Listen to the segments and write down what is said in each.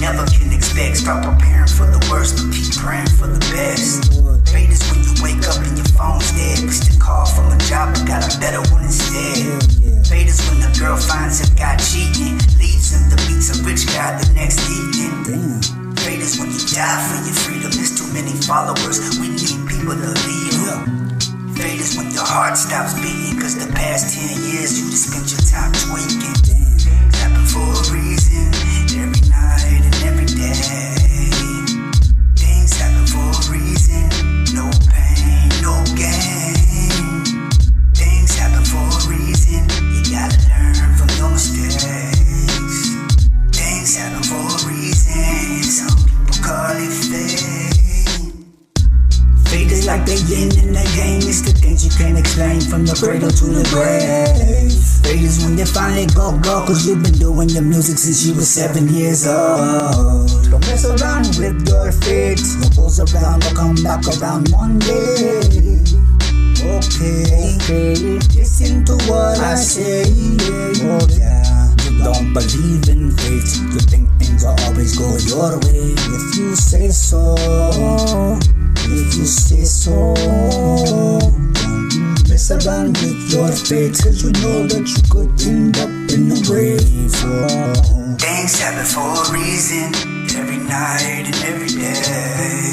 Never can expect. Stop preparing for the worst, but keep praying for the best. Fate is when you wake up and your phone's dead. Missed a call from a job, but got a better one instead. Fate is when the girl finds a guy cheating. Leads him to meet some rich guy the next evening. Fate is when you die for your freedom. There's too many followers. We need people to lead fate is when your heart stops beating Cause the past 10 years you just spent your time tweaking Clapping for a reason from the cradle to the grave. Fate is when you finally go go, cause you've been doing your music since you were seven years old. Don't mess around with your fate, what goes around will come back around one day. Okay, listen to what I say. Oh yeah, you don't believe in fate. You think things will always go your way if you say so. Your fate, cause you know that you could end up in the grave. Oh. Things happen for a reason, every night and every day.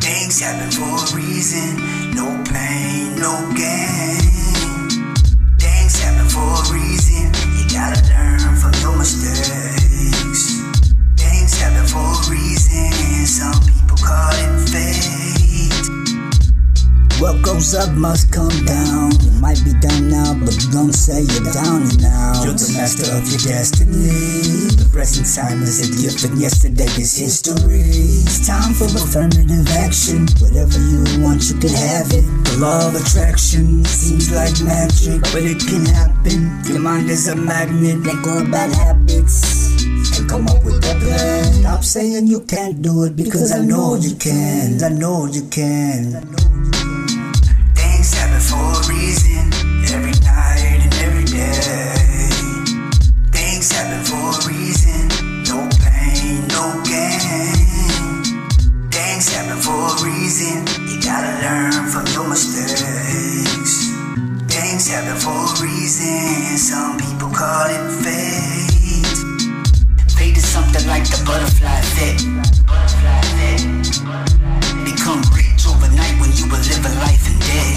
Things happen for a reason, no pain, no Up must come down. You might be down now, but don't say you're down and out. You're the master of your destiny. The present time is a gift, and yesterday is history. It's time for affirmative action. Whatever you want, you can have it. The law of attraction seems like magic, but it can happen. Your mind is a magnet, let go of bad habits and come up with a plan. Stop saying you can't do it because I know you can. I know you can. Things reason, you gotta learn from your mistakes. Things happen for a reason, some people call it fate. Fate is something like the butterfly effect. Become rich overnight when you were living life in debt.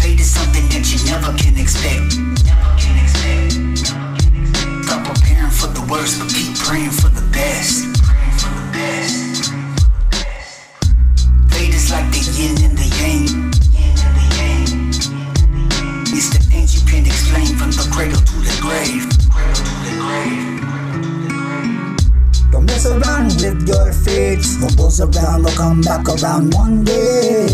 Fate is something that you never can expect. Stop preparing for the worst, but keep praying for With your fate. What goes around will come back around one day.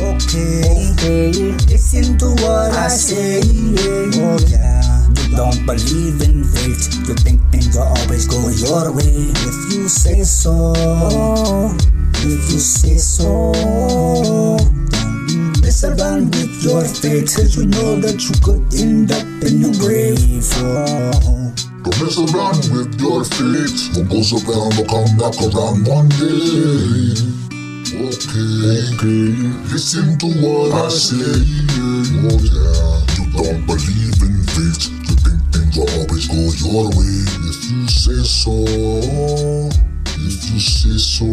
Okay, listen to what I say. Oh yeah, you don't believe in fate. You think things will always go your way. If you say so, if you say so. Mess around with your fate, cause you know that you could end up in the grave. Oh. Don't mess around with your fate. What goes around will come back around one day. Okay, okay. Listen to what I say. Oh yeah. You don't believe in fate. You think things will always go your way. If you say so, if you say so.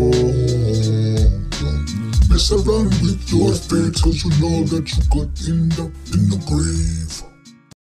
Don't mess around with your fate, cause you know that you could end up in the grave.